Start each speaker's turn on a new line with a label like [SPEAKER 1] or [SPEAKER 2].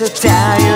[SPEAKER 1] to tell